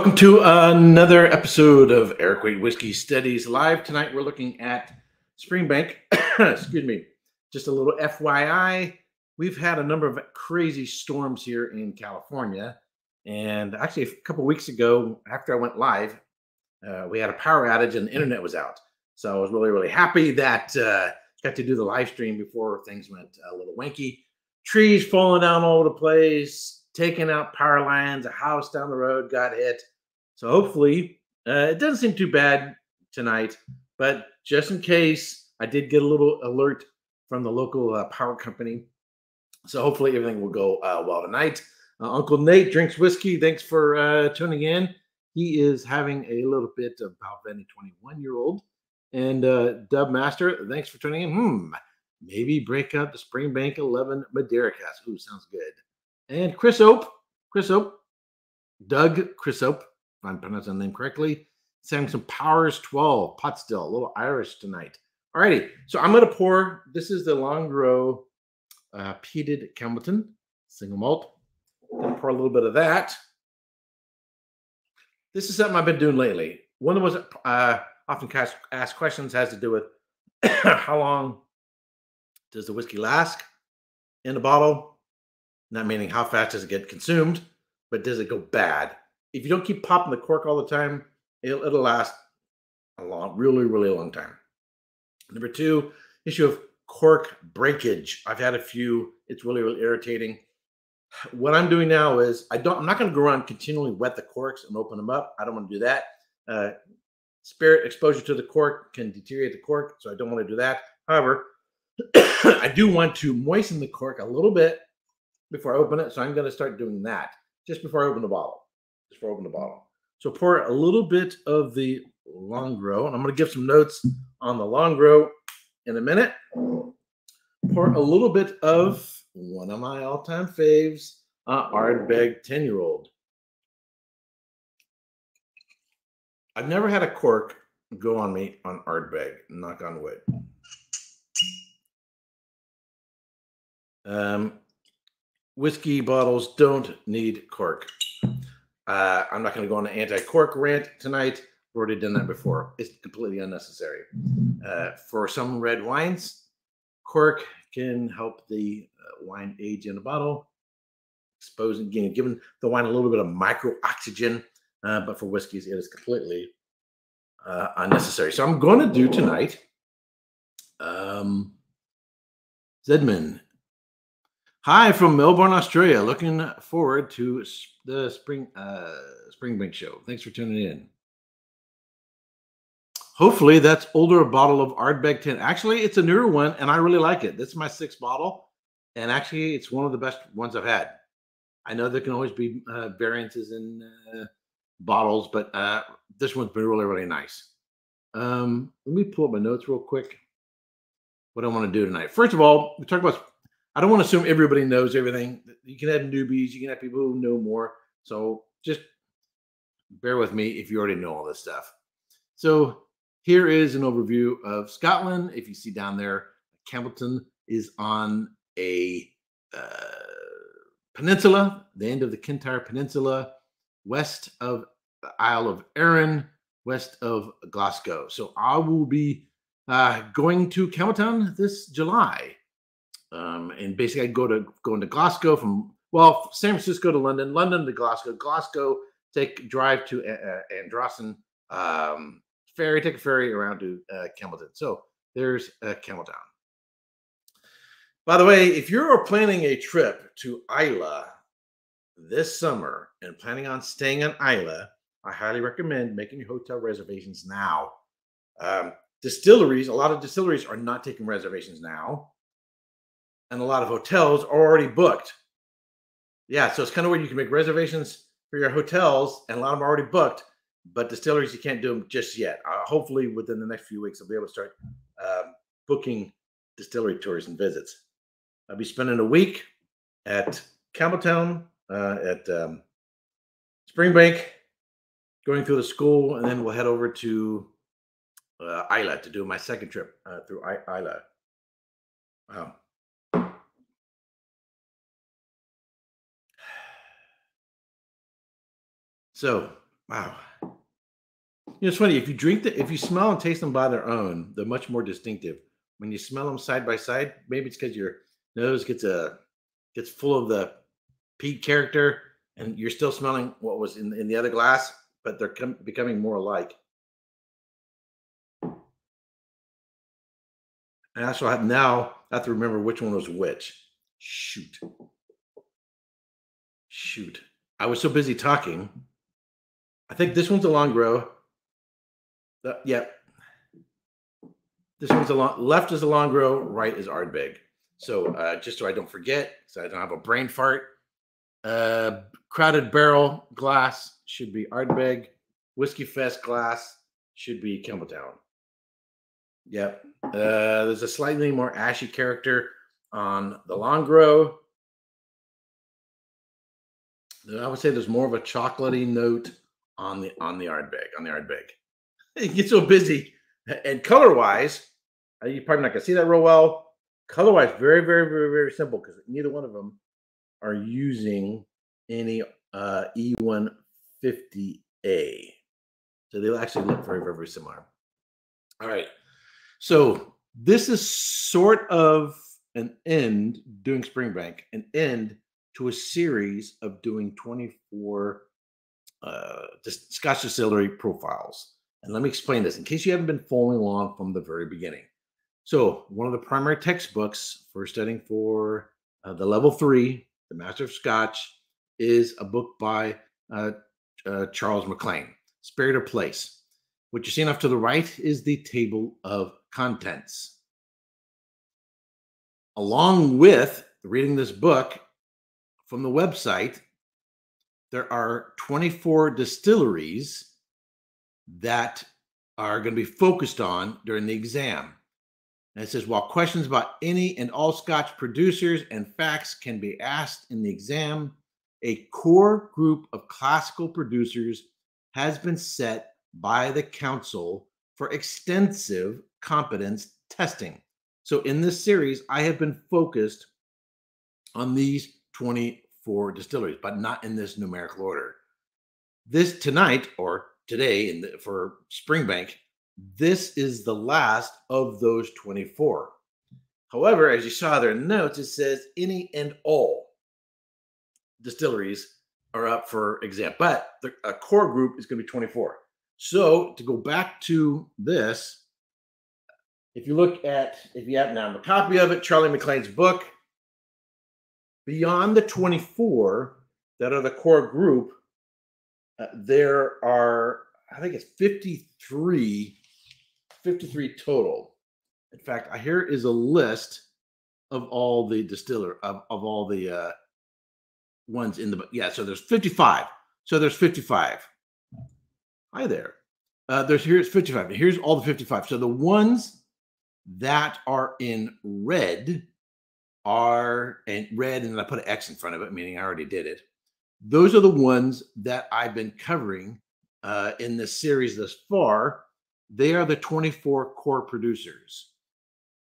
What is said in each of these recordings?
Welcome to another episode of Erik Wait Whiskey Studies Live. Tonight we're looking at Springbank. Excuse me. Just a little FYI. We've had a number of crazy storms here in California. And actually, a couple weeks ago, after I went live, uh, we had a power outage and the internet was out. So I was really, really happy that uh, got to do the live stream before things went a little wanky. Trees falling down all over the place, taking out power lines. A house down the road got hit. So hopefully, uh, it doesn't seem too bad tonight. But just in case, I did get a little alert from the local uh, power company. So hopefully, everything will go uh, well tonight. Uh, Uncle Nate drinks whiskey. Thanks for uh, tuning in. He is having a little bit of Balvenie 21 year old. And uh, Dub Master, thanks for tuning in. Hmm, maybe break out the Springbank 11 Madeira cask. Ooh, sounds good and Chris Ope, Chris Ope, Doug Chris Ope, if I'm pronouncing the name correctly, some Powers 12 pot still, a little Irish tonight. Alrighty, so I'm gonna pour. This is the Longrow uh, peated Campbeltown single malt. Gonna pour a little bit of that. This is something I've been doing lately. One of the most uh, often asked questions has to do with how long does the whiskey last in a bottle not meaning how fast does it get consumed, but does it go bad? If you don't keep popping the cork all the time, it'll, it'll last a long, really, really long time. Number two, issue of cork breakage. I've had a few. It's really, really irritating. What I'm doing now is I don't. I'm not going to go around continually wet the corks and open them up. I don't want to do that. Uh, spirit exposure to the cork can deteriorate the cork, so I don't want to do that. However, I do want to moisten the cork a little bit before I open it. So I'm going to start doing that just before I open the bottle. Just before I open the bottle. So pour a little bit of the Longrow, and I'm going to give some notes on the Longrow in a minute. Pour a little bit of one of my all-time faves, uh, Ardbeg 10-year-old. I've never had a cork go on me on Ardbeg, knock on wood. Um, whiskey bottles don't need cork. Uh, I'm not going to go on an anti-cork rant tonight. I've already done that before. It's completely unnecessary. Uh, for some red wines, cork can help the uh, wine age in a bottle, exposing, giving the wine a little bit of micro oxygen. Uh, but for whiskeys, it is completely uh, unnecessary. So I'm going to do tonight um, Zedman Hi from Melbourne, Australia. Looking forward to the spring uh, Springbank show. Thanks for tuning in. Hopefully, that's older bottle of Ardbeg 10. Actually, it's a newer one, and I really like it. This is my sixth bottle, and actually, it's one of the best ones I've had. I know there can always be uh, variances in uh, bottles, but uh, this one's been really, really nice. Um, let me pull up my notes real quick. What I want to do tonight. First of all, we talked about I don't want to assume everybody knows everything. You can have newbies, you can have people who know more. So just bear with me if you already know all this stuff. So here is an overview of Scotland. If you see down there, Campbeltown is on a uh, peninsula, the end of the Kintyre Peninsula, west of the Isle of Arran, west of Glasgow. So I will be uh, going to Campbeltown this July um, and basically, I go to going to Glasgow from well, San Francisco to London, London to Glasgow, Glasgow, take drive to uh, Ardrossan, um, ferry, take a ferry around to uh. So there's uh, Campbeltown. By the way, if you're planning a trip to Islay this summer and planning on staying on Islay, I highly recommend making your hotel reservations now. Um, distilleries, a lot of distilleries are not taking reservations now and a lot of hotels are already booked. Yeah, so it's kind of where you can make reservations for your hotels, and a lot of them are already booked. But distilleries, you can't do them just yet. Uh, hopefully, within the next few weeks, I'll be able to start um, booking distillery tours and visits. I'll be spending a week at Campbeltown, uh, at um, Springbank, going through the school, and then we'll head over to uh, Islay to do my second trip uh, through I- Islay. Wow. So Wow. You know, it's funny if you drink the if you smell and taste them by their own, they're much more distinctive. When you smell them side by side, maybe it's because your nose gets a gets full of the peat character, and you're still smelling what was in in the other glass, but they're com- becoming more alike. And that's have now I have to remember which one was which. Shoot. Shoot. I was so busy talking. I think this one's a Longrow. Uh, yeah. This one's a long left is a Longrow, right is Ardbeg. So uh, just so I don't forget, so I don't have a brain fart. Uh, crowded barrel glass should be Ardbeg. Whiskey Fest glass should be Campbeltown. Yep. Uh, there's a slightly more ashy character on the long Longrow. I would say there's more of a chocolatey note on the on the Ardbeg on the Ardbeg. It gets so busy, and color wise, uh, you're probably not gonna see that real well. Color wise, very very very very simple because neither one of them are using any uh, E150A, so they'll actually look very very very similar. All right, so this is sort of an end doing Springbank, an end to a series of doing 24 uh, Scotch distillery profiles. And let me explain this in case you haven't been following along from the very beginning. So, one of the primary textbooks for studying for uh, the level three, the Master of Scotch, is a book by uh, uh, Charles MacLean, Spirit of Place. What you're seeing off to the right is the table of contents. Along with reading this book from the website, there are 24 distilleries that are going to be focused on during the exam. And it says, while questions about any and all Scotch producers and facts can be asked in the exam, a core group of classical producers has been set by the Council for extensive competence testing. So in this series, I have been focused on these 24 distilleries, but not in this numerical order. This tonight or today in the, for Springbank, this is the last of those 24. However, as you saw there in the notes, it says any and all distilleries are up for exam, but the a core group is going to be 24. So to go back to this, if you look at, if you have now a copy of it, Charlie MacLean's book, beyond the 24 that are the core group, uh, there are, I think it's 53, 53 total. In fact, here is a list of all the distiller of, of all the uh, ones in the yeah. So there's 55. So there's 55. Hi there. Uh, there's here's 55. Here's all the 55. So the ones that are in red are and red, and then I put an X in front of it, meaning I already did it. Those are the ones that I've been covering uh, in this series thus far. They are the 24 core producers.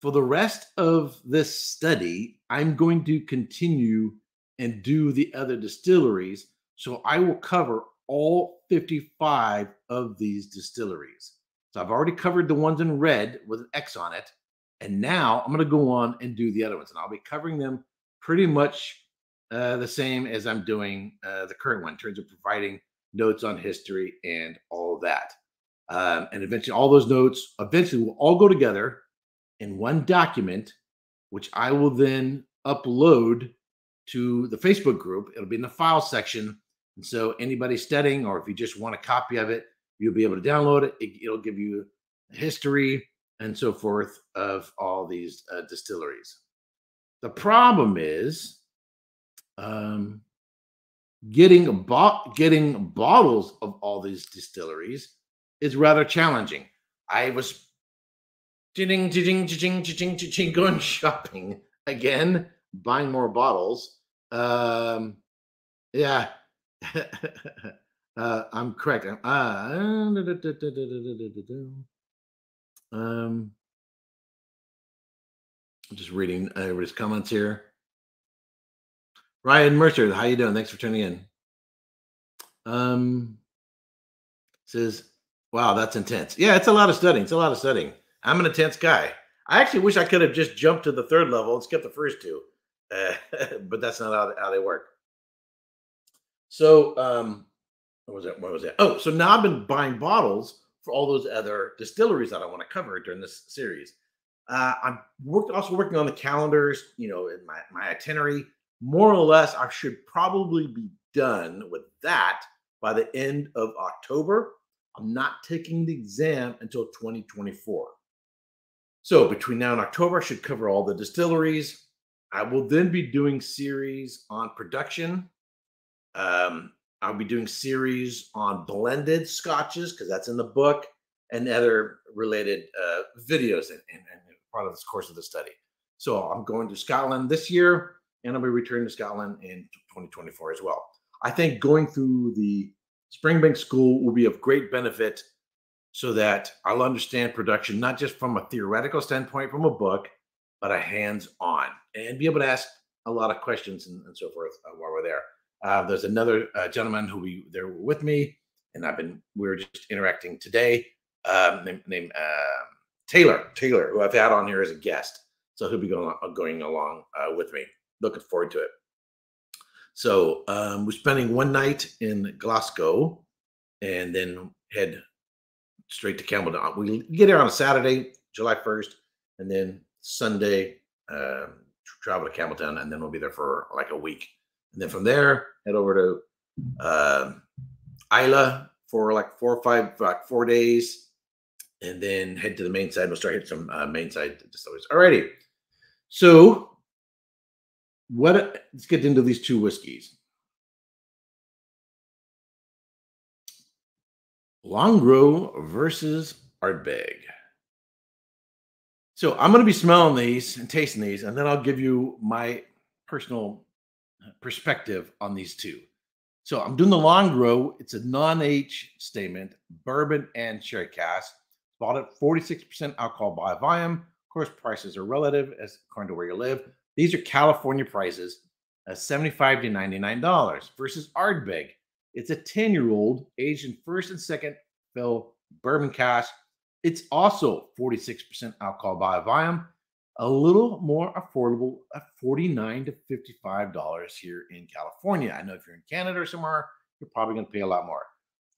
For the rest of this study, I'm going to continue and do the other distilleries. So I will cover all 55 of these distilleries. So I've already covered the ones in red with an X on it. And now I'm going to go on and do the other ones. And I'll be covering them pretty much uh, the same as I'm doing uh, the current one in terms of providing notes on history and all that. Um, and eventually, all those notes eventually will all go together in one document, which I will then upload to the Facebook group. It'll be in the file section. And so, anybody studying, or if you just want a copy of it, you'll be able to download it. it it'll give you history, and so forth of all these uh, distilleries. The problem is um, getting bo- getting bottles of all these distilleries is rather challenging. I was ching ching ching ching ching going shopping again, buying more bottles. Um, yeah, uh, I'm correct. Uh, um, just reading everybody's comments here. Ryan Mercer, how you doing? Thanks for tuning in. Um, says, "Wow, that's intense." Yeah, it's a lot of studying. It's a lot of studying. I'm an intense guy. I actually wish I could have just jumped to the third level and skipped the first two, uh, but that's not how, how they work. So, um, what was that? What was that? Oh, so now I've been buying bottles for all those other distilleries that I want to cover during this series. Uh, I'm work, also working on the calendars, you know, in my, my itinerary. More or less, I should probably be done with that by the end of October. I'm not taking the exam until 2024. So between now and October, I should cover all the distilleries. I will then be doing series on production. Um, I'll be doing series on blended scotches because that's in the book and other related uh, videos and, and, and part of this course of the study. So I'm going to Scotland this year, and I'll be returning to Scotland in 2024 as well. I think going through the Springbank School will be of great benefit so that I'll understand production, not just from a theoretical standpoint from a book, but a hands on and be able to ask a lot of questions and, and so forth uh, while we're there. Uh, there's another uh, gentleman who be there with me, and I've been we were just interacting today. Um, named, named um, Taylor Taylor, who I've had on here as a guest, so he'll be going uh, going along uh, with me. Looking forward to it. So um, we're spending one night in Glasgow, and then head straight to Campbeltown. We get there on a Saturday, July 1st, and then Sunday uh, travel to Campbeltown, and then we'll be there for like a week. And then from there, head over to uh, Islay for like four or five, like four days, and then head to the main side. We'll start hitting some uh, main side distilleries. Alrighty. So, what? Let's get into these two whiskeys. Longrow versus Ardbeg. So I'm going to be smelling these and tasting these, and then I'll give you my personal perspective on these two. So I'm doing the Longrow. It's a non-age statement, bourbon and sherry cask. Bought at 46% alcohol by volume. Of course, prices are relative as according to where you live. These are California prices, uh, 75 to $99 versus Ardbeg. It's a 10-year-old aged in first and second fill bourbon cask. It's also 46% alcohol by volume a little more affordable at 49 to $55 here in California. I know if you're in Canada or somewhere, you're probably going to pay a lot more.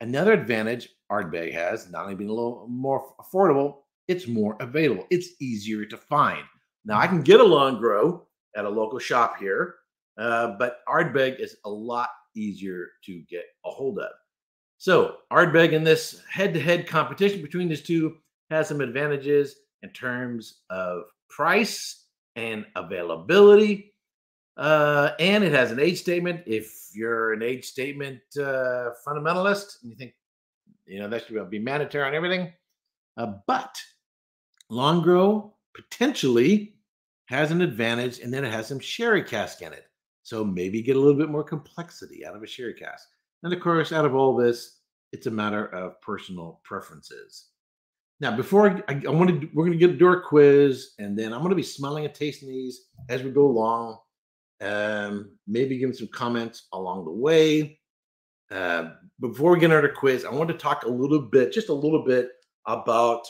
Another advantage Ardbeg has, not only being a little more affordable, it's more available. It's easier to find. Now, I can get a Longrow at a local shop here, uh, but Ardbeg is a lot easier to get a hold of. So, Ardbeg in this head to head competition between these two has some advantages in terms of price and availability. Uh, and it has an age statement. If you're an age statement uh, fundamentalist and you think, you know, that should be mandatory on everything. Uh, but Longrow potentially has an advantage and then it has some sherry cask in it. So maybe get a little bit more complexity out of a sherry cask. And of course, out of all this, it's a matter of personal preferences. Now, before I, I want to, we're going to get do our quiz, and then I'm going to be smelling and tasting these as we go along. Um, maybe giving some comments along the way. Uh, before we get into our quiz, I want to talk a little bit, just a little bit, about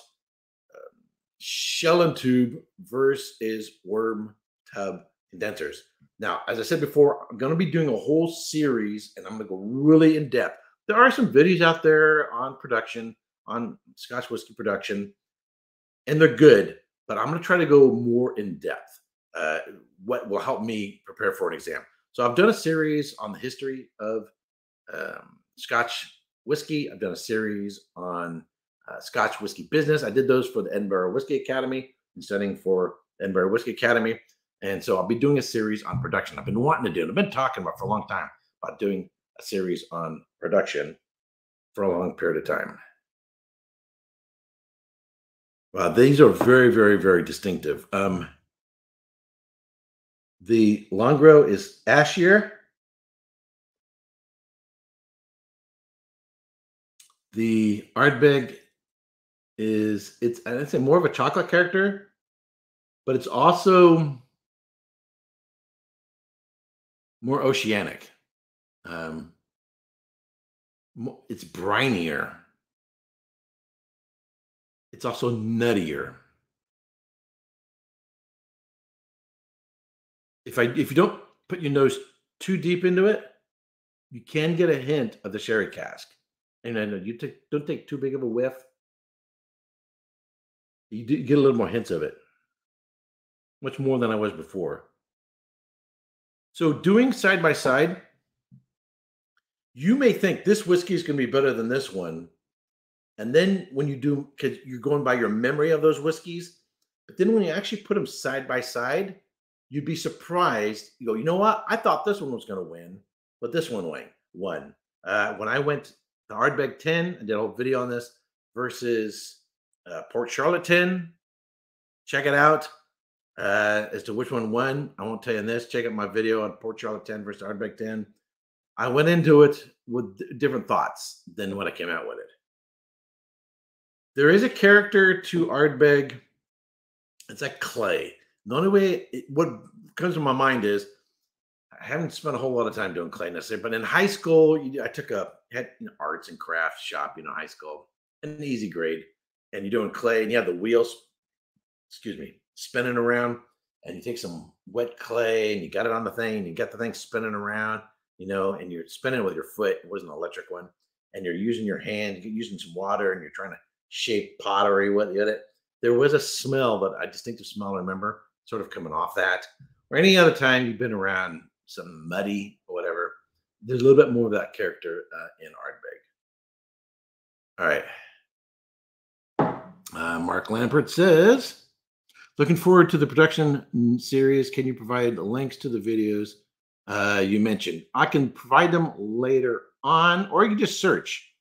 uh, shell and tube versus worm tub condensers. Now, as I said before, I'm going to be doing a whole series, and I'm going to go really in depth. There are some videos out there on production on Scotch whiskey production, and they're good. But I'm going to try to go more in depth. Uh, what will help me prepare for an exam? So I've done a series on the history of um, Scotch whiskey. I've done a series on uh, Scotch whiskey business. I did those for the Edinburgh Whiskey Academy and studying for Edinburgh Whiskey Academy. And so I'll be doing a series on production. I've been wanting to do it. I've been talking about for a long time about doing a series on production for a long period of time. Wow, these are very, very, very distinctive. Um, the Longrow is ashier. The Ardbeg is it's I'd say more of a chocolate character, but it's also more oceanic. Um, it's brinier. It's also nuttier. If I if you don't put your nose too deep into it, you can get a hint of the sherry cask. And I know you take, don't take too big of a whiff. You get a little more hints of it, much more than I was before. So doing side by side, you may think this whiskey is going to be better than this one. And then when you do, because you're going by your memory of those whiskeys, but then when you actually put them side by side, you'd be surprised. You go, you know what? I thought this one was going to win, but this one won. Uh, when I went to Ardbeg 10, I did a whole video on this versus uh, Port Charlotte 10. Check it out. Uh, as to which one won, I won't tell you in this. Check out my video on Port Charlotte 10 versus Ardbeg 10. I went into it with different thoughts than what I came out with it. There is a character to Ardbeg. It's like clay. The only way it, what comes to my mind is I haven't spent a whole lot of time doing clay necessarily, but in high school, I took a had arts and crafts shop, you know, high school, an easy grade, and you're doing clay, and you have the wheels, excuse me, spinning around, and you take some wet clay and you got it on the thing, and you got the thing spinning around, you know, and you're spinning with your foot. It was an electric one, and you're using your hand, you're using some water, and you're trying to shape pottery with it. There was a smell that I distinctive smell. I remember sort of coming off that, or any other time you've been around some muddy or whatever. There's a little bit more of that character uh, in Ardbeg. All right. Uh, Mark Lampert says, looking forward to the production series. Can you provide links to the videos uh, you mentioned? I can provide them later on, or you can just search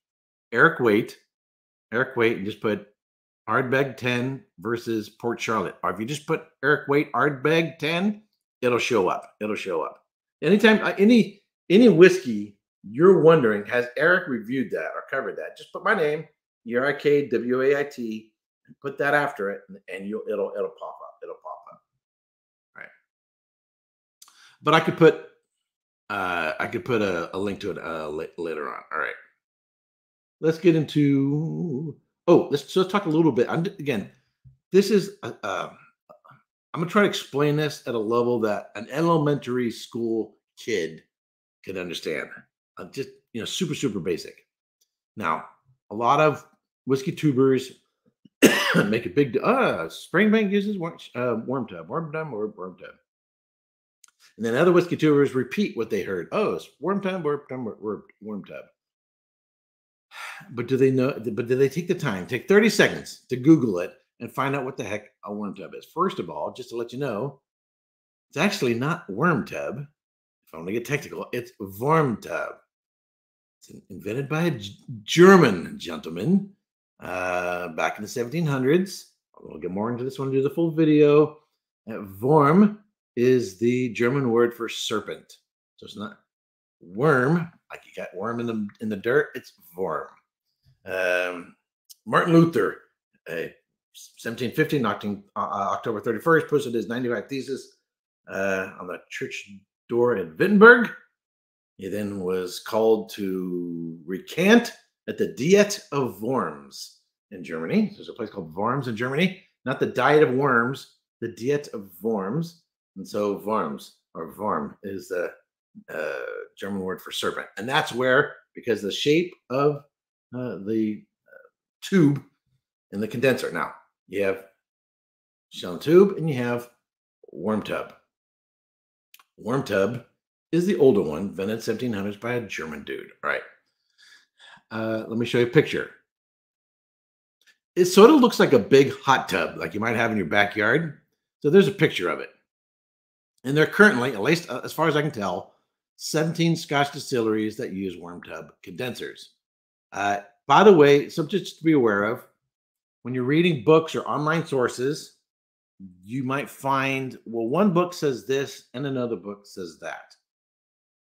Erik Wait, Erik Wait, and just put Ardbeg 10 versus Port Charlotte. Or if you just put Erik Wait Ardbeg 10, it'll show up. It'll show up. Anytime uh, any any whiskey you're wondering has Erik reviewed that or covered that, just put my name, E R I K W A I T, and put that after it, and you'll it'll it'll pop up. It'll pop up. All right. But I could put uh I could put a, a link to it uh later on. All right. Let's get into Oh, let's, let's talk a little bit. I'm, again, this is, uh, uh, I'm going to try to explain this at a level that an elementary school kid can understand. Uh, just, you know, super, super basic. Now, a lot of whiskey tubers make a big, uh, Springbank uses worm, uh, worm tub, worm tub, or worm tub. And then other whiskey tubers repeat what they heard. Oh, it's worm tub, worm tub, worm tub but do they know? But do they take the time, take 30 seconds to Google it and find out what the heck a worm tub is? First of all, just to let you know, it's actually not worm tub. If I want to get technical, it's worm tub. It's invented by a German gentleman uh, back in the 1700s. We'll get more into this one, do the full video. Uh, worm is the German word for serpent. So it's not worm, like you got worm in the in the dirt, it's worm. Um, Martin Luther, uh, 1715, uh, October 31st, posted his 95 thesis uh, on the church door in Wittenberg. He then was called to recant at the Diet of Worms in Germany. There's a place called Worms in Germany, not the Diet of Worms, the Diet of Worms. And so Worms or Worm is the uh, German word for serpent. And that's where, because the shape of uh, the uh, tube in the condenser. Now you have shell tube and you have worm tub. Worm tub is the older one, invented 1700s by a German dude. All right. Uh, let me show you a picture. It sort of looks like a big hot tub, like you might have in your backyard. So there's a picture of it. And there are currently, at least uh, as far as I can tell, 17 Scotch distilleries that use worm tub condensers. Uh, by the way, something to be aware of when you're reading books or online sources, you might find, well, one book says this and another book says that.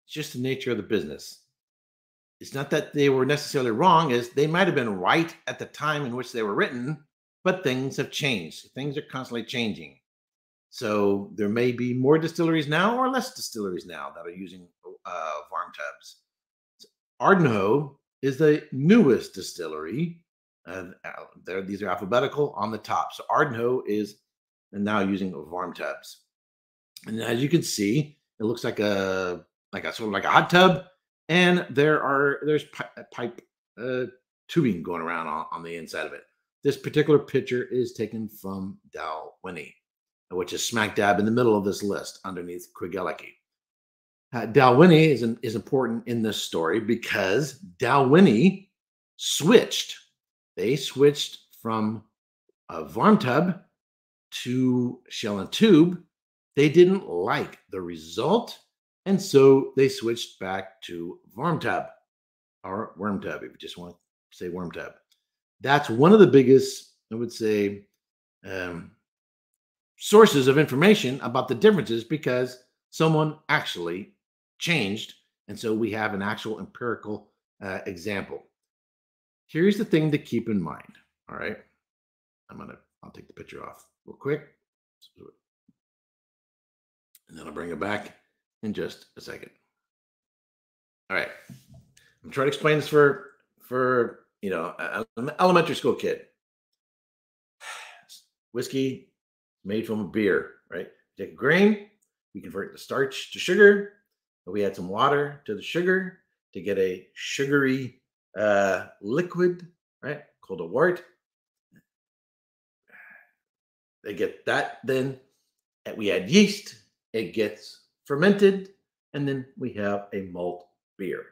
It's just the nature of the business. It's not that they were necessarily wrong, is they might have been right at the time in which they were written, but things have changed. Things are constantly changing. So there may be more distilleries now or less distilleries now that are using uh, farm tubs. Ardnahoe is the newest distillery Uh, there, these are alphabetical on the top. So Ardno is now using warm tubs. And as you can see, it looks like a like a sort of like a hot tub, and there are there's pipe, uh, tubing going around on, on the inside of it. This particular picture is taken from Dalwhinnie, which is smack dab in the middle of this list underneath Craigellachie. Uh, is, is important in this story because Dalwhinnie switched. They switched from a varm tub to shell and tube. They didn't like the result, and so they switched back to varm tub or worm tub, if you just want to say worm tub. That's one of the biggest, I would say, um, sources of information about the differences because someone actually changed. And so we have an actual empirical uh, example. Here's the thing to keep in mind. All right. I'm going to, I'll take the picture off real quick. And then I'll bring it back in just a second. All right. I'm trying to explain this for, for, you know, an elementary school kid. Whiskey made from a beer, right? take a grain, we convert the starch to sugar, we add some water to the sugar to get a sugary uh, liquid, right? Called a wort. They get that, then we add yeast, it gets fermented, and then we have a malt beer.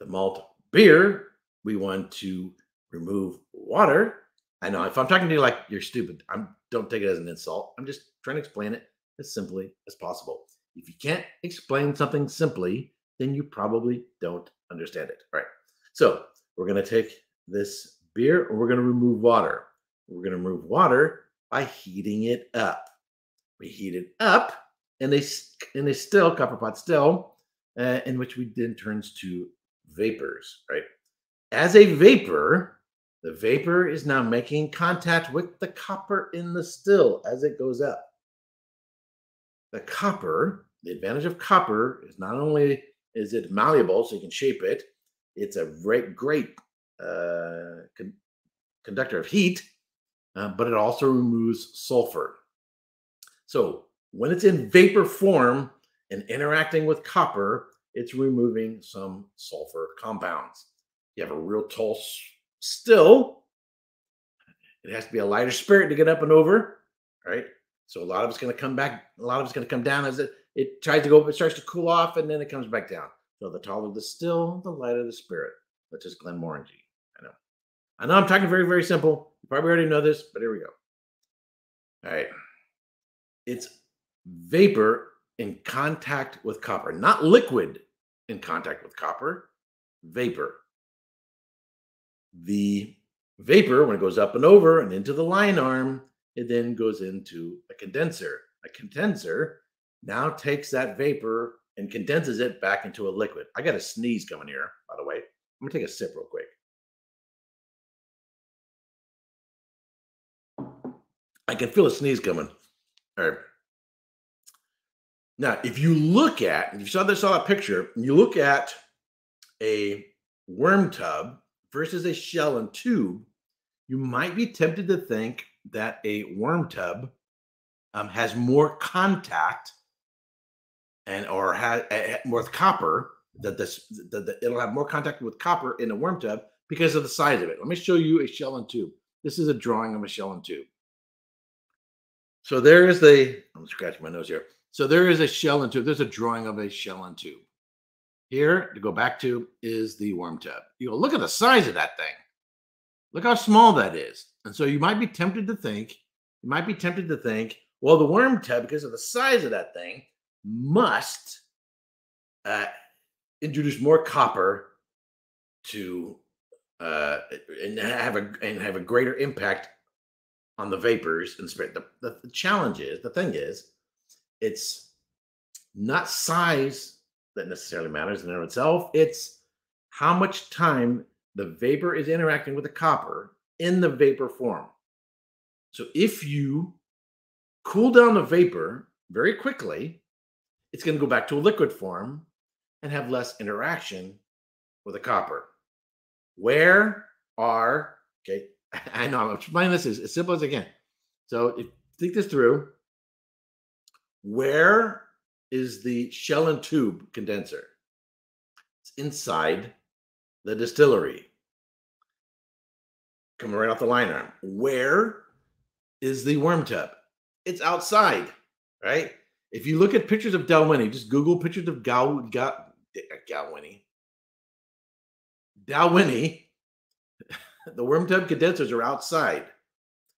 The malt beer, we want to remove water. I know if I'm talking to you like you're stupid, I'm don't take it as an insult. I'm just trying to explain it as simply as possible. If you can't explain something simply, then you probably don't understand it. All right. So we're going to take this beer and we're going to remove water. We're going to remove water by heating it up. We heat it up and they and they still copper pot still, uh, in which we then turns to vapors. Right. As a vapor, the vapor is now making contact with the copper in the still as it goes up the copper, the advantage of copper is not only is it malleable, so you can shape it, it's a great, great uh, con- conductor of heat, uh, but it also removes sulfur. So when it's in vapor form and interacting with copper, it's removing some sulfur compounds. You have a real tall still. It has to be a lighter spirit to get up and over, right? So a lot of it's going to come back. A lot of it's going to come down as it it tries to go. Up, it starts to cool off, and then it comes back down. So the taller the still, the lighter the spirit. That's just Glenn Glenmorangie. I know. I know I'm talking very very simple. You probably already know this, but here we go. All right. It's vapor in contact with copper, not liquid in contact with copper. Vapor. The vapor, when it goes up and over and into the lyne arm, it then goes into a condenser. A condenser now takes that vapor and condenses it back into a liquid. I got a sneeze coming here, by the way. I'm gonna take a sip real quick. I can feel a sneeze coming. All right. Now, if you look at, if you saw this saw a picture, and you look at a worm tub versus a shell and tube, you might be tempted to think that a worm tub um, has more contact and or has with copper that this that it'll have more contact with copper in a worm tub because of the size of it. Let me show you a shell and tube. This is a drawing of a shell and tube. So there is the I'm scratching my nose here. So there is a shell and tube. There's a drawing of a shell and tube. Here to go back to is the worm tub. You go look at the size of that thing. Look how small that is. And so you might be tempted to think, you might be tempted to think, well, the worm tub, because of the size of that thing, must uh, introduce more copper to uh, and have a and have a greater impact on the vapors and spirit. The, the, the challenge is, the thing is, it's not size that necessarily matters in and of itself. It's how much time the vapor is interacting with the copper in the vapor form. So if you cool down the vapor very quickly, it's going to go back to a liquid form and have less interaction with the copper. Where are Okay. I know I'm explaining this as, as simple as I can. So if think this through. Where is the shell and tube condenser? It's inside the distillery. Coming right off the lyne arm. Where is the worm tub? It's outside, right? If you look at pictures of Dalwhinnie, just Google pictures of Gal, Gal. Dalwhinnie, the worm tub condensers are outside.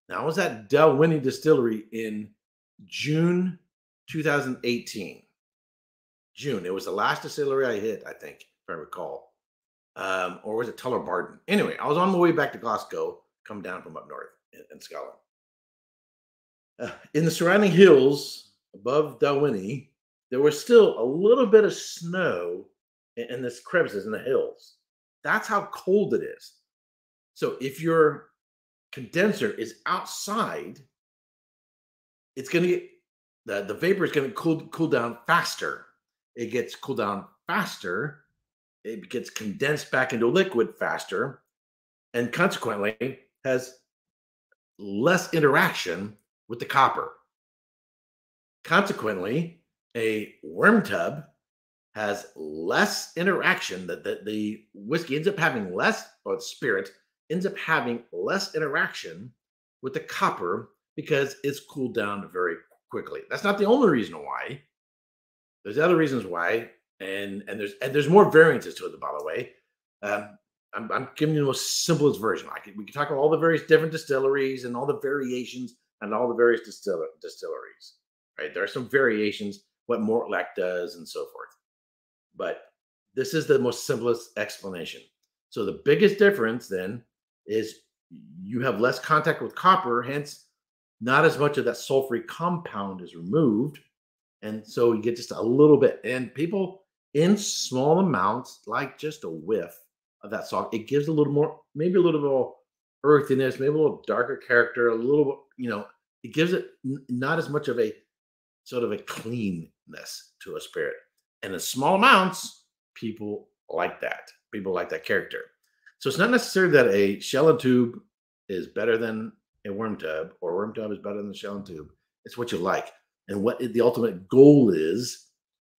Now, I was at Dalwhinnie Distillery in June 2018. June. It was the last distillery I hit, I think, if I recall. Um, or was it Tullibardine? Anyway, I was on my way back to Glasgow, come down from up north in, in Scotland. Uh, in the surrounding hills above Dalwhinnie, there was still a little bit of snow in, in this crevices in the hills. That's how cold it is. So if your condenser is outside, it's going to get the, the vapor is going to cool cool down faster. It gets cooled down faster. It gets condensed back into liquid faster, and consequently has less interaction with the copper. Consequently, a worm tub has less interaction that the, the whiskey ends up having less, or spirit ends up having less interaction with the copper because it's cooled down very quickly. That's not the only reason why. There's other reasons why, and and there's and there's more variances to it. By the way, um, I'm, I'm, giving you the most simplest version. I can, we can talk about all the various different distilleries and all the variations and all the various distil- distilleries. Right, there are some variations what Mortlach does and so forth, but this is the most simplest explanation. So the biggest difference then is you have less contact with copper, hence not as much of that sulfury compound is removed. And so you get just a little bit. And people in small amounts, like just a whiff of that salt, it gives a little more, maybe a little more earthiness, maybe a little darker character, a little, you know, it gives it n- not as much of a sort of a cleanness to a spirit. And in small amounts, people like that. People like that character. So it's not necessarily that a shell and tube is better than a worm tub or worm tub is better than the shell and tube. It's what you like and what the ultimate goal is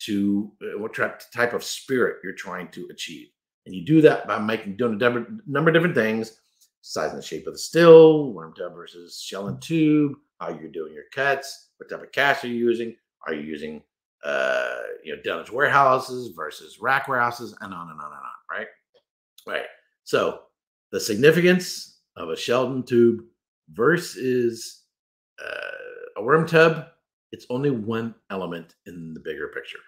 to uh, what type of spirit you're trying to achieve. And you do that by making doing a number, of different things: size and shape of the still, worm tub versus shell and tube, how you're doing your cuts, what type of cask are you using? Are you using uh, you know dunnage warehouses versus rack warehouses, and on and on and on, right? Right. So the significance of a shell and tube versus uh, a worm tub, it's only one element in the bigger picture.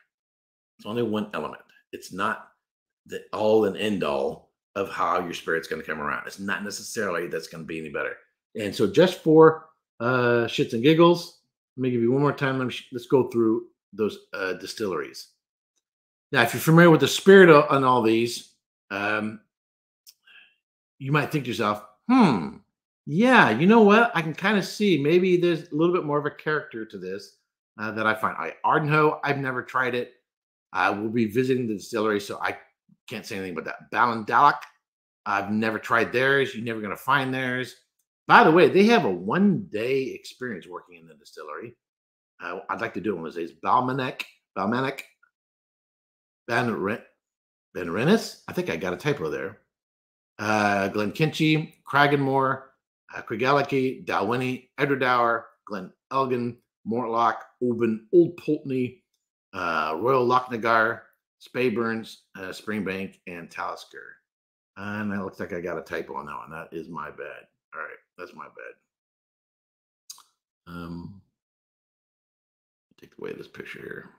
It's only one element. It's not the all and end all of how your spirit's going to come around. It's not necessarily that's going to be any better. And so, just for uh, shits and giggles, let me give you one more time. Let us go through those uh, distilleries. Now, if you're familiar with the spirit on all these, um, you might think to yourself, hmm, yeah, you know what? I can kind of see maybe there's a little bit more of a character to this uh, that I find. I Ardnahoe, I've never tried it. I will be visiting the distillery, so I can't say anything about that. Ballindalloch, I've never tried theirs. You're never going to find theirs. By the way, they have a one day experience working in the distillery. Uh, I'd like to do one of those days. Balmenach, Balmenach, Ben, Benrinnes. I think I got a typo there. Uh, Glenkinchie, Cragganmore, uh, Craigellachie, Dalwhinnie, Edradour, Glen Elgin, Mortlach, Oban, Old Pulteney, uh, Royal Lochnagar, Speyburns, uh, Springbank, and Talisker. And it looks like I got a typo on that one. That is my bad. All right, that's my bad. Um, take away this picture here.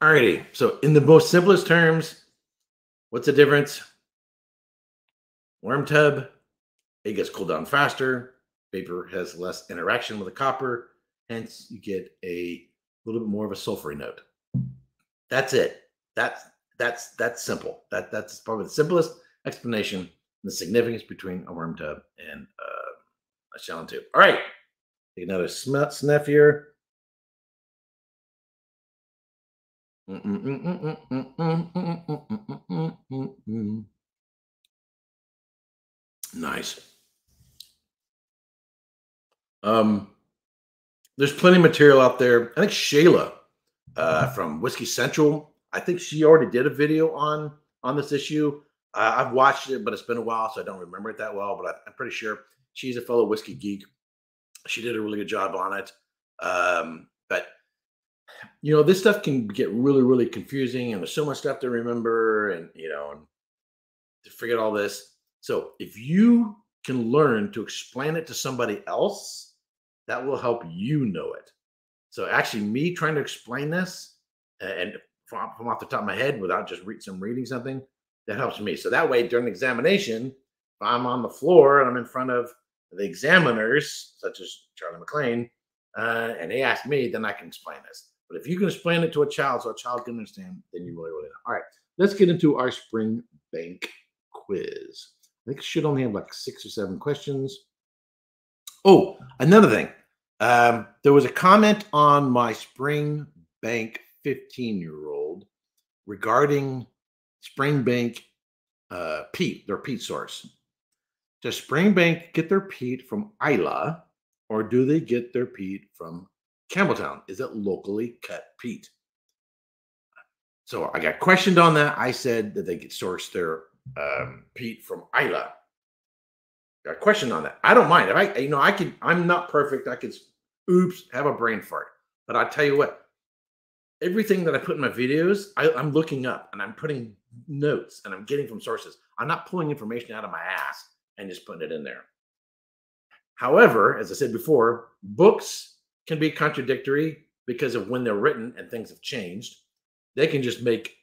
All righty. So, in the most simplest terms, what's the difference? Worm tub it gets cooled down faster. Vapor has less interaction with the copper. Hence, you get a little bit more of a sulfury note. That's it. That's that's that's simple. That that's probably the simplest explanation. The significance between a worm tub and uh, a shell and tube. All right, take another sm- sniff here. Nice. Um, there's plenty of material out there. I think Shayla uh, from Whiskey Central. I think she already did a video on on this issue. Uh, I've watched it, but it's been a while, so I don't remember it that well. But I, I'm pretty sure she's a fellow whiskey geek. She did a really good job on it. Um, but you know, this stuff can get really, really confusing, and there's so much stuff to remember, and you know, and to forget all this. So if you can learn to explain it to somebody else, that will help you know it. So actually, me trying to explain this and from, off the top of my head without just read some reading something, that helps me. So that way, during examination, if I'm on the floor and I'm in front of the examiners, such as Charlie MacLean, uh, and they ask me, then I can explain this. But if you can explain it to a child so a child can understand, then you really, really know. All right, let's get into our spring bank quiz. I think it should only have like six or seven questions. Oh, another thing. Um, there was a comment on my spring bank 15 year old regarding Springbank uh, peat, their peat source. Does Springbank get their peat from Islay or do they get their peat from Campbeltown? Is it locally cut peat? So I got questioned on that. I said that they get source their um, peat from Islay. Got questioned on that. I don't mind. If I, you know, I could, I'm not perfect. I could, oops, have a brain fart. But I tell you what, everything that I put in my videos, I, I'm looking up and I'm putting notes and I'm getting from sources. I'm not pulling information out of my ass and just putting it in there. However, as I said before, books can be contradictory because of when they're written and things have changed. They can just make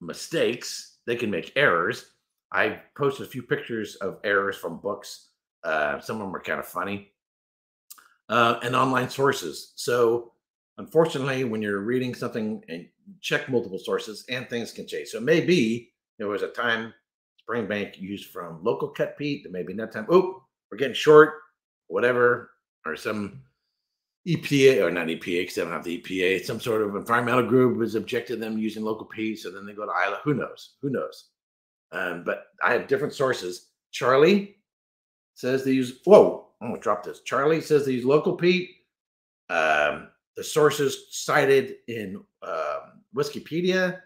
mistakes, they can make errors. I posted a few pictures of errors from books. Uh, some of them are kind of funny. Uh, and online sources. So, unfortunately, when you're reading something and check multiple sources and things can change. So maybe there was a time Springbank used from local cut peat, and maybe that time, oh, we're getting short, whatever, or some EPA or not EPA because they don't have the EPA. Some sort of environmental group was objected them using local peat, so then they go to Islay. Who knows? Who knows? Um, but I have different sources. Charlie says they use. Whoa! I'm gonna drop this. Charlie says they use local peat. Um, the sources cited in um, Wikipedia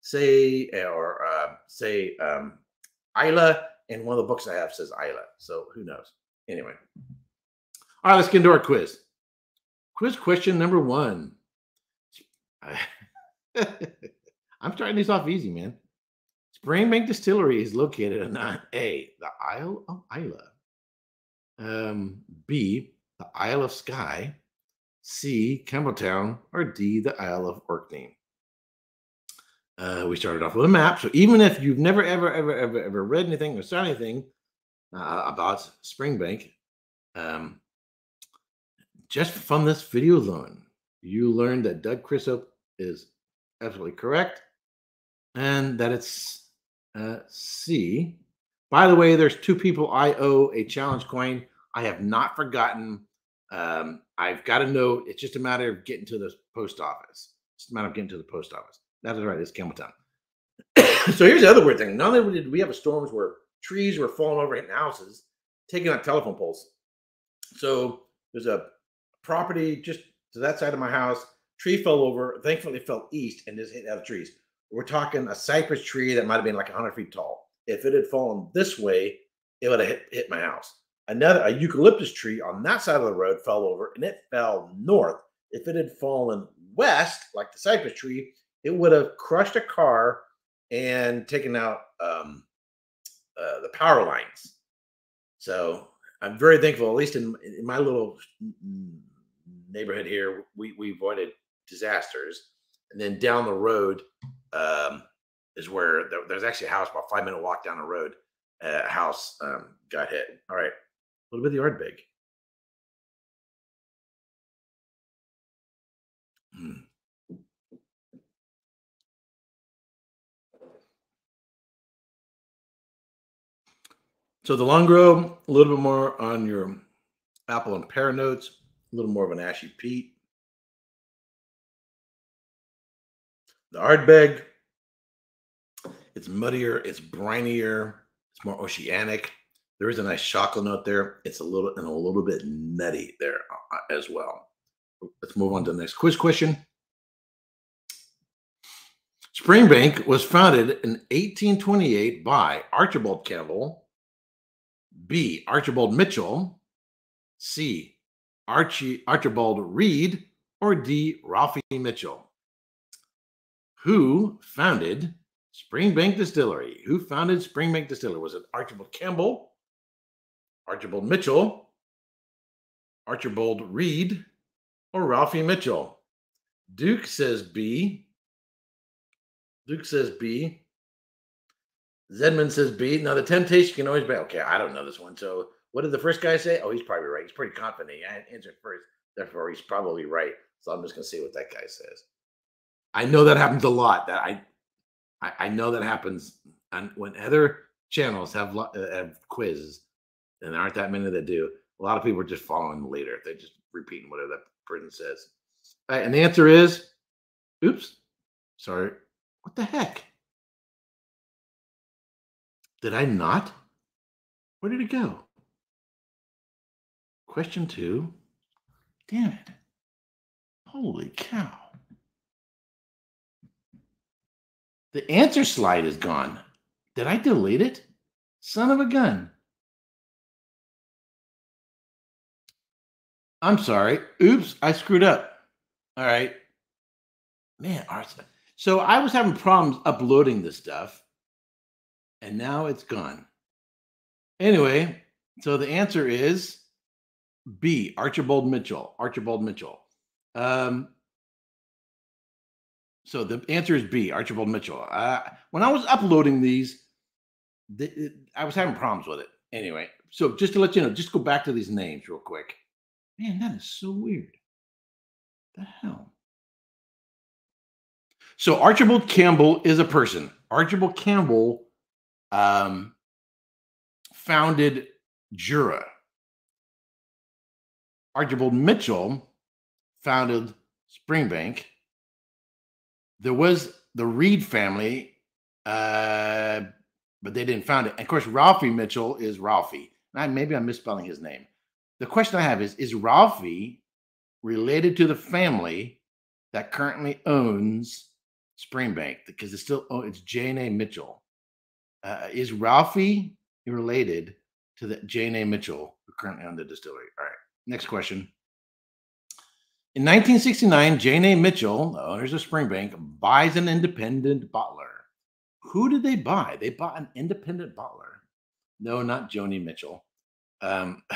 say or uh, say um, Islay, and one of the books I have says Islay. So who knows? Anyway, all right, let's get into our quiz. Quiz question number one. I'm starting this off easy, man. Springbank Distillery is located on A, the Isle of Islay. Um, B, the Isle of Skye. C, Campbeltown. Or D, the Isle of Orkney. Uh, we started off with a map. So even if you've never, ever, ever, ever, ever read anything or saw anything uh, about Springbank, um, just from this video alone, you learned that Doug Crisop is absolutely correct and that it's uh, C. By the way, there's two people I owe a challenge coin. I have not forgotten. Um, I've got a note. It's just a matter of getting to the post office. It's a matter of getting to the post office. That is right. It's Campbeltown. so here's the other weird thing. Not only did we have a storms where trees were falling over hitting houses, taking out telephone poles. So there's a property just to that side of my house. Tree fell over. Thankfully, it fell east and just hit other trees. We're talking a cypress tree that might have been like 100 feet tall. If it had fallen this way, it would have hit, hit my house. Another a eucalyptus tree on that side of the road fell over and it fell north. If it had fallen west, like the cypress tree, it would have crushed a car and taken out um, uh, the power lines. So I'm very thankful, at least in, in my little neighborhood here, we, we avoided disasters. And then down the road um, is where there, there's actually a house about five minute walk down the road. A uh, house um, got hit. All right, a little bit of the Ardbeg. Hmm. So the Longrow, a little bit more on your apple and pear notes, a little more of an ashy peat. The Ardbeg, it's muddier, it's brinier, it's more oceanic. There is a nice chocolate note there. It's a little and a little bit nutty there uh, as well. Let's move on to the next quiz question. Springbank was founded in 1828 by Archibald Campbell, B. Archibald Mitchell, C. Archie Archibald Reed, or D. Ralphie Mitchell. Who founded Springbank Distillery? Who founded Springbank Distillery? Was it Archibald Campbell, Archibald Mitchell, Archibald Reed, or Ralphie Mitchell? Duke says B. Duke says B. Zedman says B. Now the temptation can always be okay. I don't know this one. So what did the first guy say? Oh, he's probably right. He's pretty confident. He answered first, therefore he's probably right. So I'm just gonna see what that guy says. I know that happens a lot. That I, I, I know that happens, when other channels have uh, have quizzes, and there aren't that many that do. A lot of people are just following the leader. They're just repeating whatever that person says. Right, and the answer is, oops, sorry. What the heck? Did I not? Where did it go? Question two. Damn it. Holy cow. The answer slide is gone. Did I delete it? Son of a gun. I'm sorry. Oops, I screwed up. All right. Man, so I was having problems uploading this stuff, and now it's gone. Anyway, so the answer is B. Archibald Mitchell. Archibald Mitchell. Um, so the answer is B. Archibald Mitchell. Uh, when I was uploading these, the, I was having problems with it. Anyway, so just to let you know, just go back to these names real quick. Man, that is so weird. The hell. So Archibald Campbell is a person. Archibald Campbell um, founded Jura. Archibald Mitchell founded Springbank. There was the Reed family, uh, but they didn't found it. And of course, Ralphie Mitchell is Ralphie. I, maybe I'm misspelling his name. The question I have is Is Ralphie related to the family that currently owns Springbank? Because it's still, oh, it's J&A Mitchell. Uh, is Ralphie related to the J&A Mitchell who currently own the distillery? All right. Next question. In 1969, J&A Mitchell, owners of Springbank, buys an independent bottler. Who did they buy? They bought an independent bottler. No, not Joni Mitchell. Um,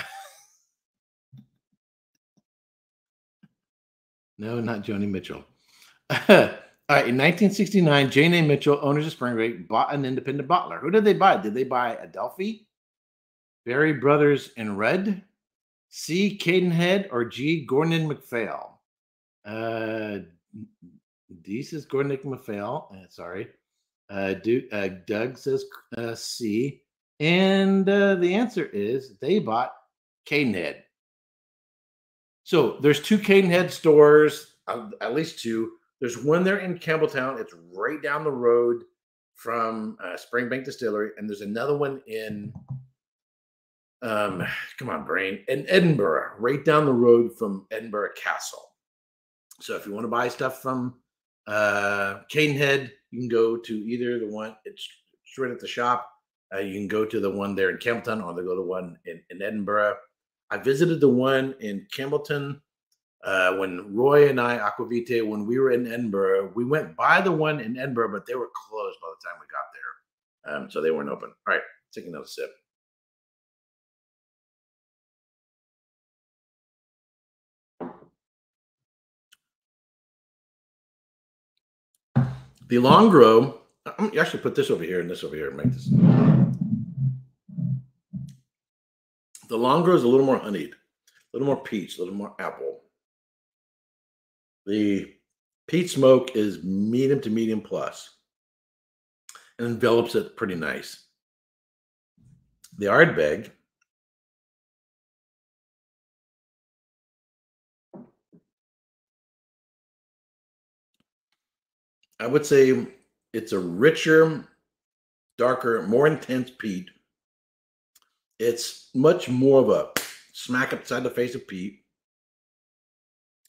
No, not Joni Mitchell. All right, in 1969, J&A Mitchell, owners of Springbank, bought an independent bottler. Who did they buy? Did they buy Adelphi, Berry Brothers and Rudd, C. Cadenhead, or G. Gordon MacPhail? Uh, D says Gordon MacPhail. Uh, sorry. Uh, uh, Doug says uh, C. And uh, the answer is they bought Cadenhead. So there's two Cadenhead stores, uh, at least two. There's one there in Campbeltown. It's right down the road from uh, Springbank Distillery, and there's another one in, um, come on, brain, in Edinburgh, right down the road from Edinburgh Castle. So if you want to buy stuff from uh, Cadenhead, you can go to either the one. It's straight at the shop. Uh, you can go to the one there in Campbeltown, or they go to one in, in Edinburgh. I visited the one in Campbeltown uh, when Roy and I, Aquavite, when we were in Edinburgh. We went by the one in Edinburgh, but they were closed by the time we got there. Um, so they weren't open. All right, take another sip. The Longrow, I'm actually put this over here and this over here and make this. The Longrow is a little more honeyed, a little more peach, a little more apple. The peat smoke is medium to medium plus and envelops it pretty nice. The Ardbeg I would say it's a richer, darker, more intense peat It's much more of a smack upside the face of peat.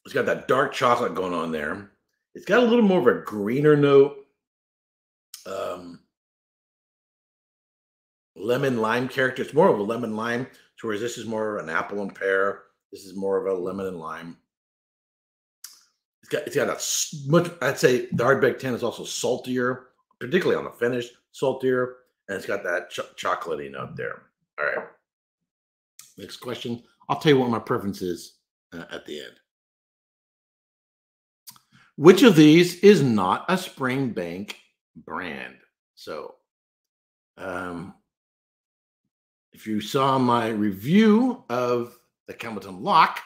It's got that dark chocolate going on there. It's got a little more of a greener note. Um, lemon lime character. It's more of a lemon lime, whereas this is more of an apple and pear. This is more of a lemon and lime. It's got it's got a much. I'd say the Ardbeg Ten is also saltier, particularly on the finish, saltier, and it's got that ch- chocolatey note there. All right. Next question. I'll tell you what my preference is uh, at the end. Which of these is not a Springbank brand? So, um, if you saw my review of the Campbeltown Loch,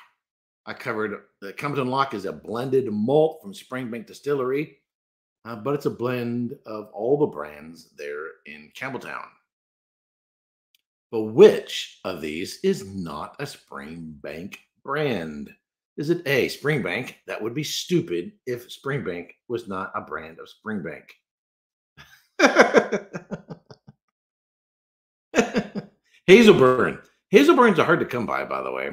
I covered the Campbeltown Loch is a blended malt from Springbank Distillery, uh, but it's a blend of all the brands there in Campbeltown. But which of these is not a Springbank brand? Is it A, Springbank? That would be stupid if Springbank was not a brand of Springbank. Hazelburn. Hazelburns are hard to come by, by the way.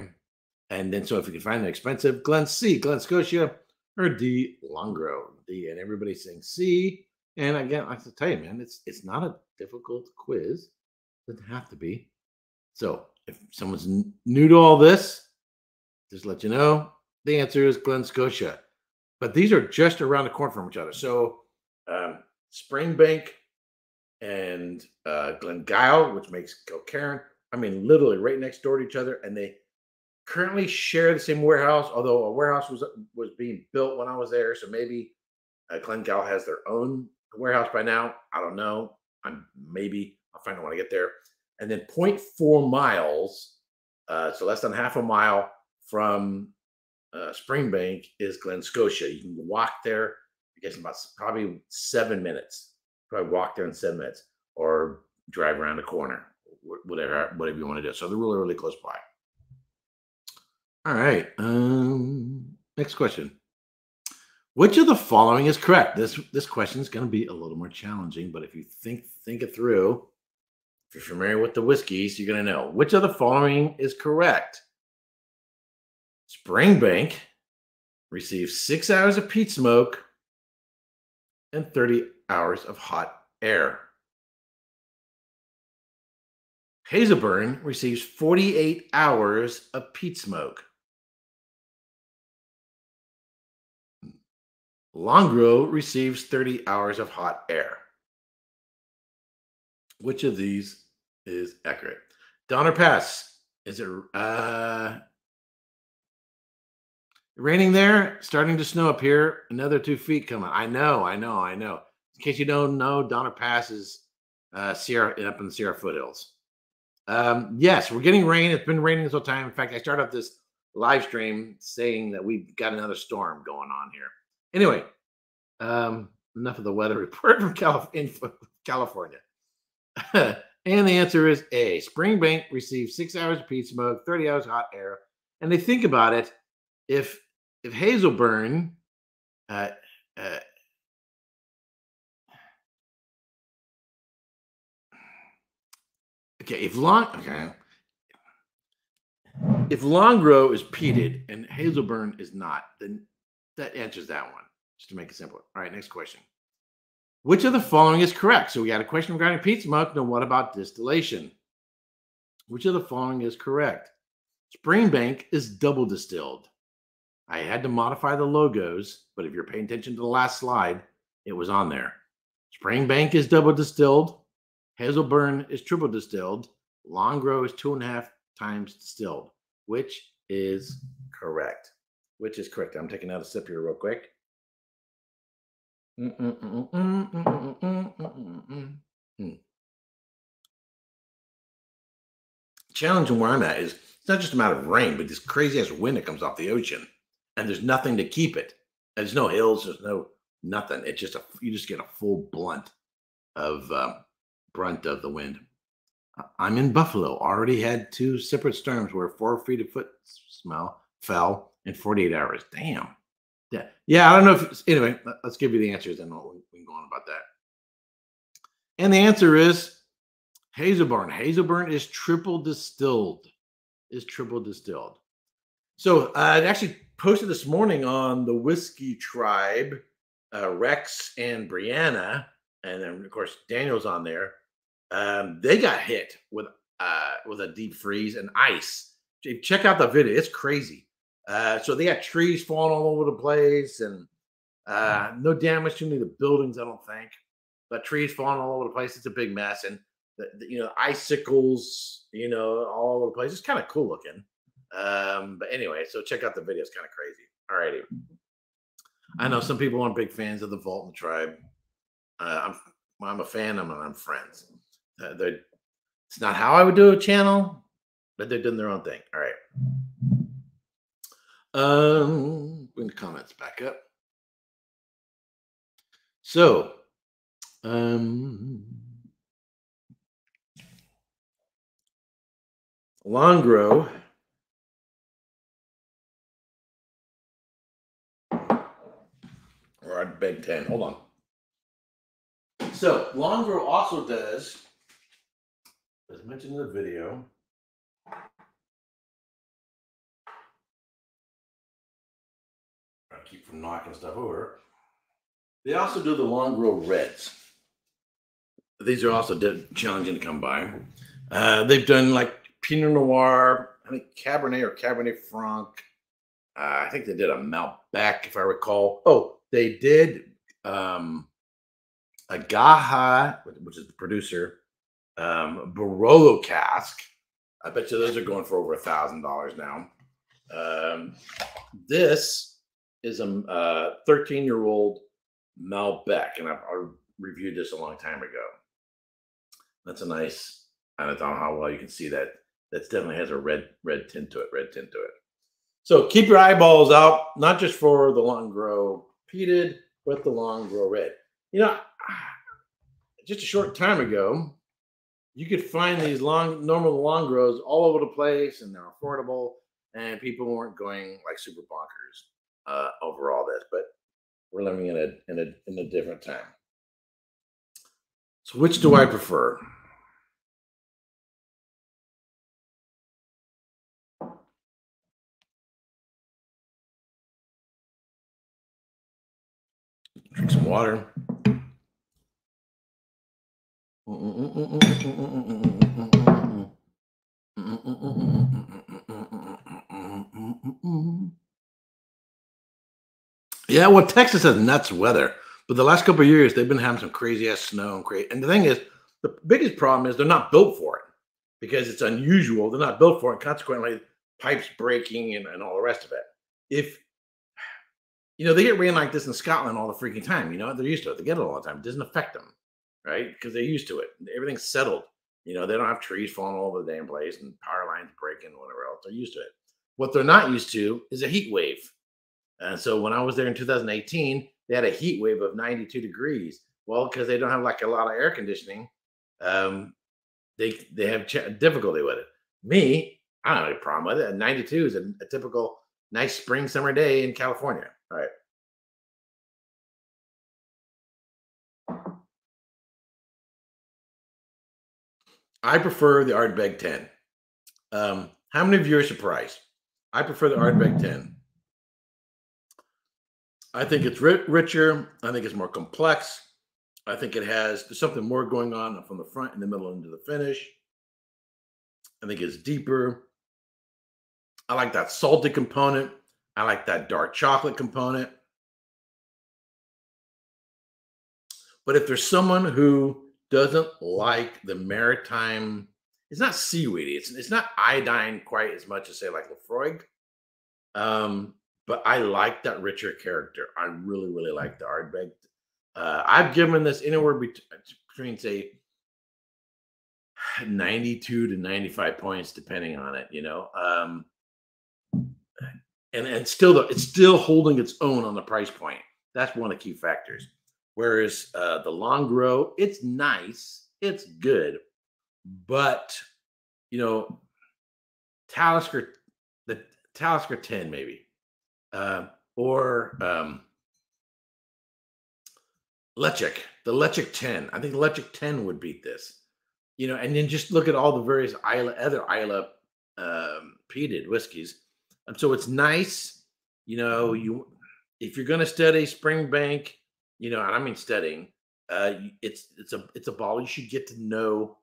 And then, so if you can find an expensive, Glen C, Glen Scotia, or D, Longrow. D, and everybody's saying C. And again, I have to tell you, man, it's it's not a difficult quiz. It doesn't have to be. So if someone's new to all this, just let you know the answer is Glen Scotia. But these are just around the corner from each other. So um, Springbank and uh, Glengyle, which makes Kilkerran. I mean, literally right next door to each other, and they currently share the same warehouse. Although a warehouse was was being built when I was there, so maybe uh, Glengyle has their own warehouse by now. I don't know. I'm maybe I'll find out when I get there. And then 0.4 miles, uh, so less than half a mile from uh, Springbank is Glen Scotia. You can walk there. I guess about probably seven minutes. Probably walk there in seven minutes, or drive around the corner, whatever whatever you want to do. So they're really really close by. All right. Um, next question. Which of the following is correct? This this question is going to be a little more challenging, but if you think think it through, if you're familiar with the whiskeys, you're going to know which of the following is correct. Springbank receives six hours of peat smoke and 30 hours of hot air. Hazelburn receives 48 hours of peat smoke. Longrow receives 30 hours of hot air. Which of these is accurate? Donner Pass, is it uh raining there? Starting to snow up here. Another two feet coming. I know, I know, I know. In case you don't know, Donner Pass is uh Sierra up in the Sierra foothills. Um, yes, we're getting rain. It's been raining this whole time. In fact, I started this live stream saying that we've got another storm going on here. Anyway, um, enough of the weather report from California. and the answer is A. Springbank receives six hours of peat smoke, 30 hours hot air. And they think about it, if if Hazelburn uh, uh, okay, if long okay, if Longrow is peated and Hazelburn is not, then that answers that one just to make it simpler. All right, next question. Which of the following is correct? So we got a question regarding peat smoke. Now, what about distillation? Which of the following is correct? Springbank is double distilled. I had to modify the logos, but if you're paying attention to the last slide, it was on there. Springbank is double distilled. Hazelburn is triple distilled. Longrow is two and a half times distilled. Which is correct? Which is correct? I'm taking out a sip here real quick. Challenging where I'm at is it's not just a matter of rain, but this crazy ass wind that comes off the ocean, and there's nothing to keep it. There's no hills, there's no nothing. It's just a you just get a full blunt of uh, brunt of the wind. I'm in Buffalo. Already had two separate storms where four feet of foot smell fell in 48 hours. Damn. Yeah, yeah. I don't know if anyway. Let's give you the answers, and we can go on about that. And the answer is Hazelburn. Hazelburn is triple distilled. Is triple distilled. So uh, I actually posted this morning on the Whiskey Tribe, uh, Rex and Brianna, and then of course Daniel's on there. Um, they got hit with uh, with a deep freeze and ice. Check out the video; it's crazy. Uh, so they got trees falling all over the place, and uh, no damage to any of the buildings, I don't think. But trees falling all over the place. It's a big mess, and the, the, you know icicles, you know, all over the place. It's kind of cool looking. Um, but anyway, so check out the video. It's kind of crazy. All righty. I know some people aren't big fans of the Vault and the Tribe. Uh, I'm I'm a fan. I'm I'm friends. Uh, it's not how I would do a channel, but they're doing their own thing. All right. Um, bring the comments back up. So, um, Longrow. Or Ardbeg 10. Hold on. So, Longrow also does, as mentioned in the video, Keep from knocking stuff over. They also do the long Longrow Reds. These are also challenging to come by. Uh, they've done like Pinot Noir, I think Cabernet or Cabernet Franc. Uh, I think they did a Malbec, if I recall. Oh, they did um, a Gaha, which is the producer, um, Barolo cask. I bet you those are going for over a thousand dollars now. Um, this is a 13 uh, year old Malbec, and I, I, reviewed this a long time ago. That's a nice. I don't know how well you can see that. That definitely has a red red tint to it. Red tint to it. So keep your eyeballs out, not just for the Longrow peated, but the Longrow red. You know, just a short time ago, you could find these long normal Longrows all over the place, and they're affordable, and people weren't going like super bonkers uh, over all this. But we're living in a in a in a different time. So which do I prefer? Drink some water. Yeah, well, Texas has nuts weather, but the last couple of years they've been having some crazy ass snow and crazy. And the thing is, the biggest problem is they're not built for it because it's unusual. They're not built for it. Consequently, pipes breaking and, and all the rest of it. If you know they get rain like this in Scotland all the freaking time, you know they're used to it. They get it all the time. It doesn't affect them, right? Because they're used to it. Everything's settled. You know they don't have trees falling all over the damn place and power lines breaking, whatever else. They're used to it. What they're not used to is a heat wave and so when I was there in 2018, they had a heat wave of 92 degrees. Well, because they don't have like a lot of air conditioning, um, they they have ch- difficulty with it. Me, I don't have any problem with it. 92 is a, a typical nice spring summer day in California. All right. I prefer the Ardbeg 10. Um, how many of you are surprised? I prefer the Ardbeg 10. I think it's richer. I think it's more complex. I think it has something more going on from the front, in the middle, into the finish. I think it's deeper. I like that salty component. I like that dark chocolate component. But if there's someone who doesn't like the maritime, it's not seaweedy. It's it's not iodine quite as much as say like Laphroaig. Um, but I like that richer character. I really, really like the Ardbeg. Uh, I've given this anywhere between, say, 92 to 95 points, depending on it, you know. Um, and and still, it's still holding its own on the price point. That's one of the key factors. Whereas uh, the Longrow, it's nice, it's good, but you know, Talisker, the Talisker 10 maybe uh, or um, Ledaig, the Ledaig 10. I think Ledaig 10 would beat this. you know, and then just look at all the various Islay, other Islay um, peated whiskeys. And so it's nice, you know, you if you're going to study Springbank, you know, and I mean studying, uh, it's it's a it's a ball you should get to know.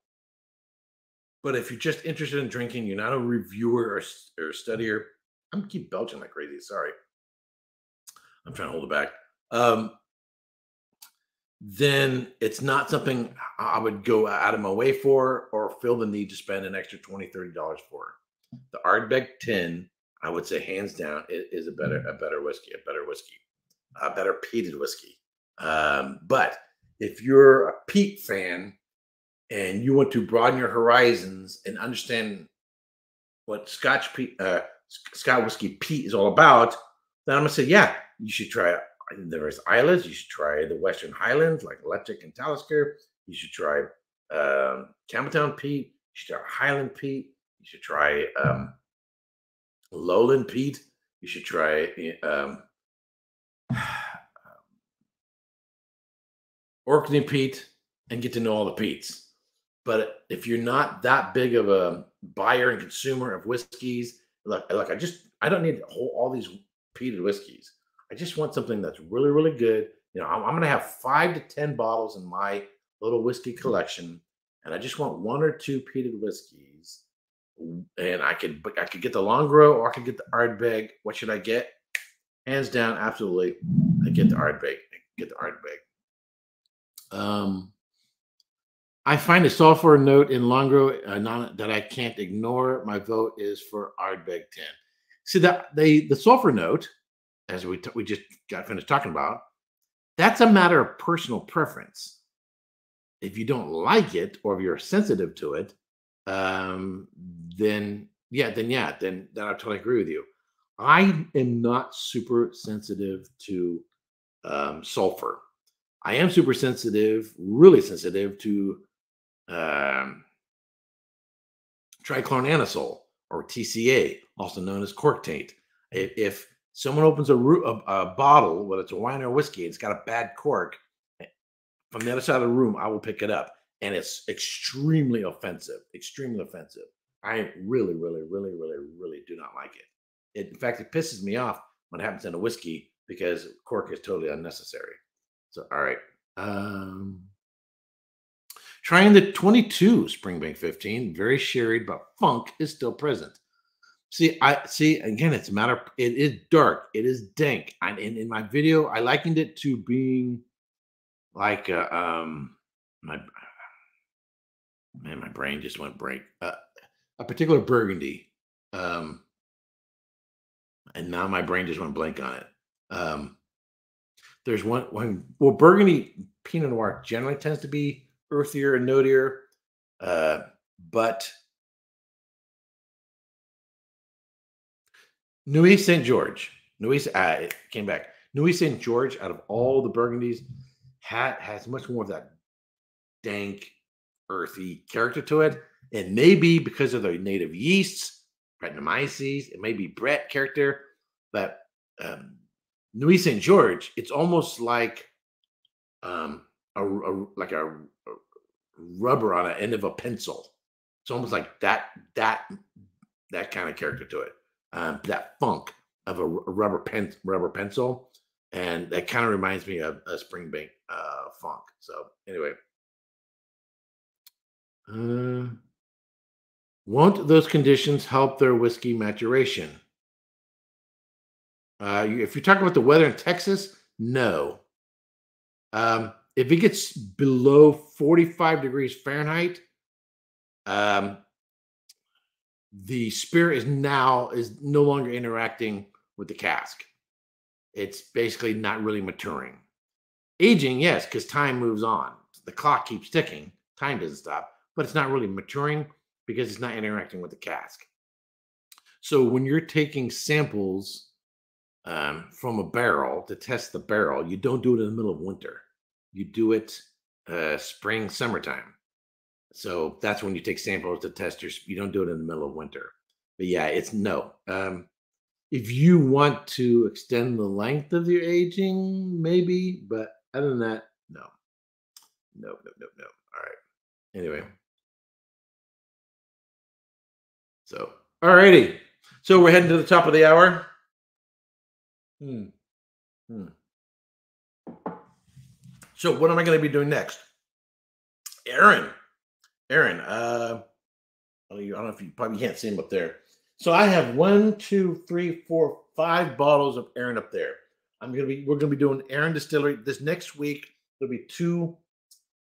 But if you're just interested in drinking, you're not a reviewer or, or a studier. I'm keep belching like crazy. Sorry, I'm trying to hold it back. Um, then it's not something I would go out of my way for or feel the need to spend an extra 20 $30 for. The Ardbeg 10, I would say hands down, is a better a better whiskey, a better whiskey, a better peated whiskey. Um, but if you're a peat fan and you want to broaden your horizons and understand what Scotch peat, uh, Scotch whiskey peat is all about, then I'm gonna say, yeah, you should try it there's islands. You should try the Western Highlands, like Ledaig and Talisker. You should try um, Campbeltown peat. You should try Highland peat. You should try um, Lowland peat. You should try um, Orkney peat and get to know all the peats. But if you're not that big of a buyer and consumer of whiskeys, look, look, I just I don't need whole, all these peated whiskeys. I just want something that's really, really good. You know, I'm, I'm going to have five to 10 bottles in my little whiskey collection. And I just want one or two peated whiskeys. And I could, I could get the Longrow or I could get the Ardbeg. What should I get? Hands down, absolutely. I get the Ardbeg. Get the Ardbeg. Um, I find a sulfur note in Longrow uh, that I can't ignore. My vote is for Ardbeg 10. See that they the sulfur note as we, we just got finished talking about, that's a matter of personal preference. If you don't like it or if you're sensitive to it, um, then yeah, then yeah, then then I totally agree with you. I am not super sensitive to um, sulfur. I am super sensitive, really sensitive to um, or TCA, also known as cork taint. If, if someone opens a, a, a bottle, whether it's a wine or whiskey, it's got a bad cork, eh, from the other side of the room, I will pick it up. And it's extremely offensive, extremely offensive. I really, really, really, really, really do not like it. it in fact, it pisses me off when it happens in a whiskey because cork is totally unnecessary. So, all right. Um, trying the 22 Springbank 15, very sherried, but funk is still present. See, I see again, it's a matter, it is dark, it is dank. And in, in my video, I likened it to being like a, um my man, my brain just went break. Uh, a particular burgundy. Um and now my brain just went blank on it. Um there's one one well, burgundy Pinot Noir generally tends to be earthier and notier. Uh, but Nuits St. George. Nuits uh, came back. Nuits St. George, out of all the Burgundies, had has much more of that dank, earthy character to it. And maybe because of the native yeasts, Brettanomyces. It may be Brett character, but um, St. George, it's almost like um, a, a like a, a rubber on the end of a pencil. It's almost like that that that kind of character to it um, that funk of a, rubber pen rubber pencil, and that kind of reminds me of a Springbank uh, funk. So anyway, uh, won't those conditions help their whiskey maturation? Uh, if you're talking about the weather in Texas, no. Um, if it gets below 45 degrees Fahrenheit, um, the spirit is now is no longer interacting with the cask. It's basically not really maturing. Aging, yes, because time moves on. The clock keeps ticking. Time doesn't stop, but it's not really maturing because it's not interacting with the cask. So when you're taking samples um, from a barrel to test the barrel, you don't do it in the middle of winter. You do it uh, spring, summertime. So that's when you take samples to test your. You don't do it in the middle of winter. But yeah, it's no. Um, if you want to extend the length of your aging, maybe. But other than that, no, no, no, no, no. All right. Anyway, So, all righty. So we're heading to the top of the hour. Hmm. Hmm. So what am I going to be doing next? Arran. Arran. Uh, I don't know if you probably can't see him up there. So I have one, two, three, four, five bottles of Arran up there. I'm gonna be. We're gonna be doing Arran Distillery this next week. There'll be two.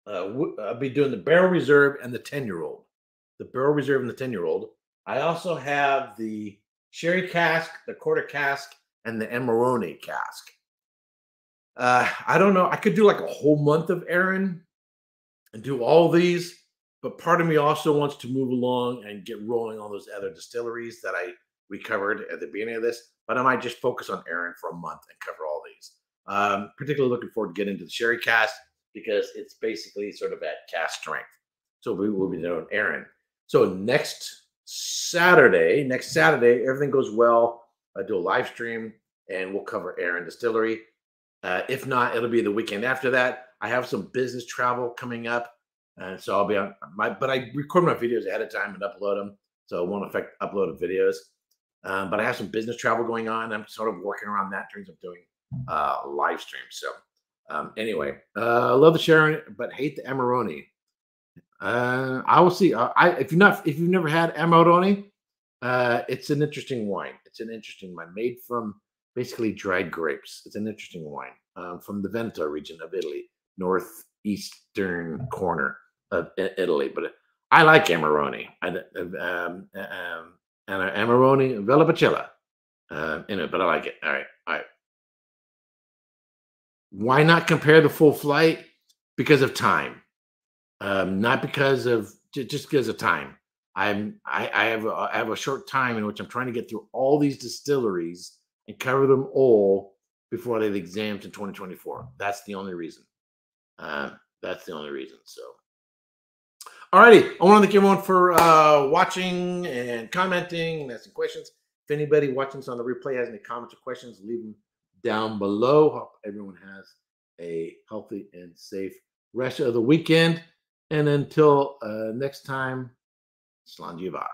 Uh, I'll be doing the Barrel Reserve and the ten year old. The Barrel Reserve and the ten year old. I also have the Sherry cask, the quarter cask, and the Amarone cask. Uh, I don't know. I could do like a whole month of Arran and do all these, but part of me also wants to move along and get rolling on those other distilleries that I we covered at the beginning of this. But I might just focus on Arran for a month and cover all these. Um, particularly looking forward to getting into the sherry cask because it's basically sort of at cask strength. So we will be doing Arran. So next Saturday, next Saturday, everything goes well. I do a live stream and we'll cover Arran Distillery. Uh, if not, it'll be the weekend after that. I have some business travel coming up, and so I'll be on my. But I record my videos ahead of time and upload them, so it won't affect upload of videos. Um, but I have some business travel going on. I'm sort of working around that in terms of doing uh, live streams. So um, anyway, uh, love the Sharon, but hate the Amarone. Uh, I will see. Uh, I if you're not if you've never had Amarone, uh, it's an interesting wine. It's an interesting wine made from basically dried grapes. It's an interesting wine um, from the Veneto region of Italy, northeastern corner of Italy. But I like Amarone. I, um, um, and Amarone Valpolicella uh, in it, but I like it. All right, all right. Why not compare the full flight? Because of time, um, not because of just because of time. I'm I, I have a, I have a short time in which I'm trying to get through all these distilleries and cover them all before they have exams in 2024. That's the only reason. Uh, that's the only reason. So, alrighty, I want to thank everyone for uh, watching and commenting and asking questions. If anybody watching this on the replay has any comments or questions, leave them down below. Hope everyone has a healthy and safe rest of the weekend. And until uh, next time, Slanjiva.